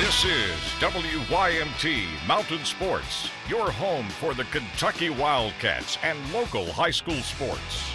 This is WYMT Mountain Sports, your home for the Kentucky Wildcats and local high school sports.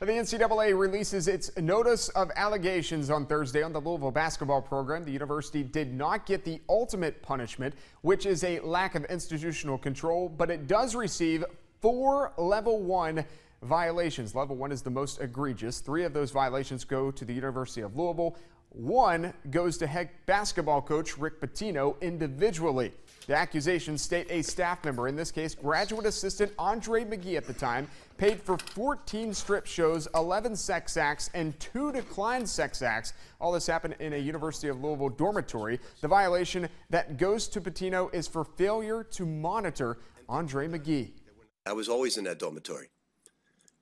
The NCAA releases its notice of allegations on Thursday on the Louisville basketball program. The university did not get the ultimate punishment, which is a lack of institutional control, but it does receive four level one violations. Level one is the most egregious. Three of those violations go to the University of Louisville. One goes to head basketball coach Rick Pitino individually. The accusations state a staff member, in this case graduate assistant Andre McGee at the time, paid for 14 strip shows, 11 sex acts, and two declined sex acts. All this happened in a University of Louisville dormitory. The violation that goes to Pitino is for failure to monitor Andre McGee. I was always in that dormitory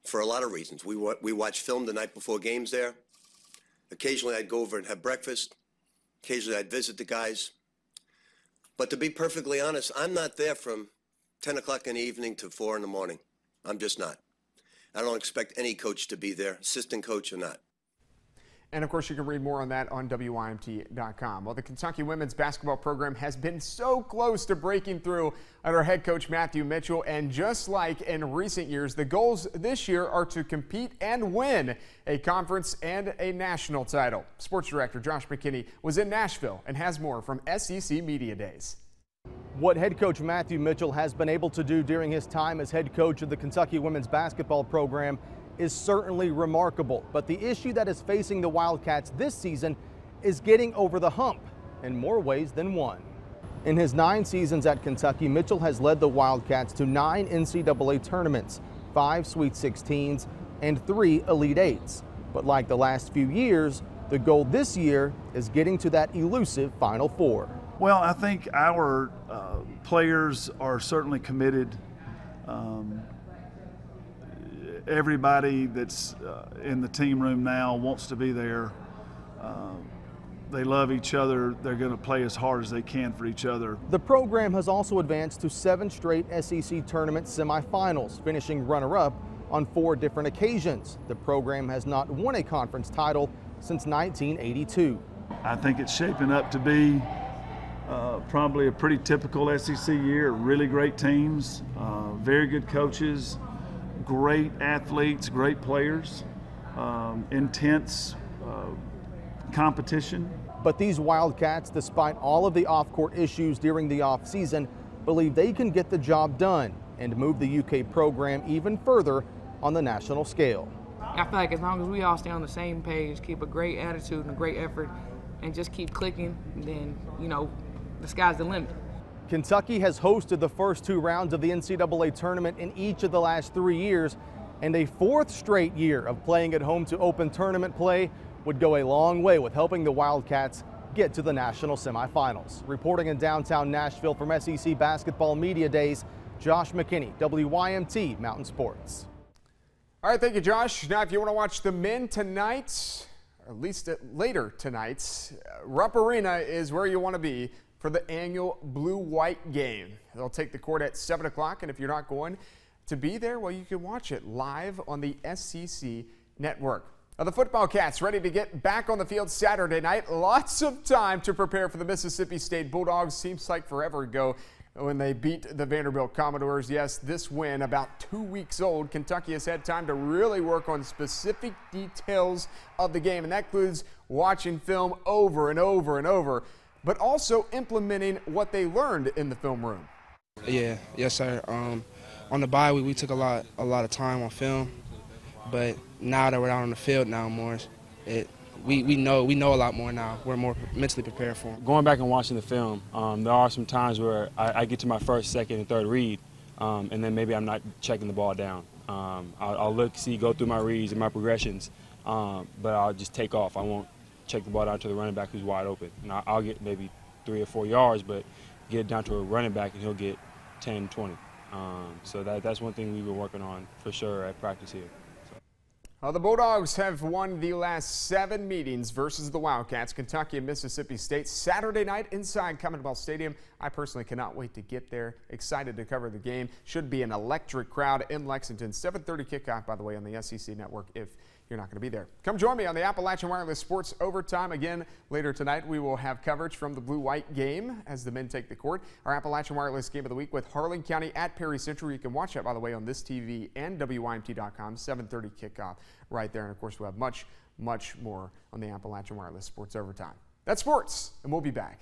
for a lot of reasons. We, wa- we watched film the night before games there. Occasionally, I'd go over and have breakfast. Occasionally, I'd visit the guys. But to be perfectly honest, I'm not there from 10 o'clock in the evening to 4 in the morning. I'm just not. I don't expect any coach to be there, assistant coach or not. And of course, you can read more on that on WYMT.com. Well, the Kentucky women's basketball program has been so close to breaking through under head coach Matthew Mitchell. And just like in recent years, the goals this year are to compete and win a conference and a national title. Sports director Josh McKinney was in Nashville and has more from SEC Media Days. What head coach Matthew Mitchell has been able to do during his time as head coach of the Kentucky women's basketball program is certainly remarkable, but the issue that is facing the Wildcats this season is getting over the hump in more ways than one. In his nine seasons at Kentucky, Mitchell has led the Wildcats to nine NCAA tournaments, five Sweet 16s, and three Elite Eights. But like the last few years, the goal this year is getting to that elusive Final Four. Well, I think our uh, players are certainly committed. Um, everybody that's uh, in the team room now wants to be there. Uh, they love each other. They're going to play as hard as they can for each other. The program has also advanced to seven straight SEC tournament semifinals, finishing runner up on four different occasions. The program has not won a conference title since 1982. I think it's shaping up to be uh, probably a pretty typical SEC year. Really great teams, uh, very good coaches, great athletes, great players, um, intense uh, competition. But these Wildcats, despite all of the off-court issues during the offseason, believe they can get the job done and move the UK program even further on the national scale. I feel like as long as we all stay on the same page, keep a great attitude and a great effort, and just keep clicking, then, you know, the sky's the limit. Kentucky has hosted the first two rounds of the NCAA tournament in each of the last three years, and a fourth straight year of playing at home to open tournament play would go a long way with helping the Wildcats get to the national semifinals. Reporting in downtown Nashville from SEC Basketball Media Days, Josh McKinney, WYMT Mountain Sports. All right, thank you, Josh. Now, if you want to watch the men tonight, or at least uh, later tonight, uh, Rupp Arena is where you want to be for the annual Blue White game. They'll take the court at 7 o'clock, and if you're not going to be there, well, you can watch it live on the SEC network. Now, the football cats ready to get back on the field Saturday night. Lots of time to prepare for the Mississippi State Bulldogs. Seems like forever ago when they beat the Vanderbilt Commodores. Yes, this win, about two weeks old. Kentucky has had time to really work on specific details of the game, and that includes watching film over and over and over but also implementing what they learned in the film room. Yeah, yes, sir. Um, on the bye week, we took a lot, a lot of time on film, but now that we're out on the field now more, it we, we know we know a lot more now. We're more mentally prepared for them. Going back and watching the film, um, there are some times where I, I, get to my first, second, and third read, um, and then maybe I'm not checking the ball down. Um, I'll, I'll, look, see, go through my reads and my progressions, um, but I'll just take off. I won't check the ball down to the running back who's wide open. And I'll get maybe three or four yards, but get it down to a running back and he'll get 10, 20. Um, so that, that's one thing we've been working on for sure at practice here. Well, the Bulldogs have won the last seven meetings versus the Wildcats, Kentucky and Mississippi State, Saturday night inside Commonwealth Stadium. I personally cannot wait to get there. Excited to cover the game. Should be an electric crowd in Lexington. 7:30 kickoff, by the way, on the SEC network. If you're not going to be there. Come join me on the Appalachian Wireless Sports Overtime. Again, later tonight, we will have coverage from the Blue White game as the men take the court. Our Appalachian Wireless Game of the Week with Harlan County at Perry Central. You can watch that, by the way, on this TV and WYMT.com, 7.30 kickoff right there. And, of course, we'll have much, much more on the Appalachian Wireless Sports Overtime. That's sports, and we'll be back.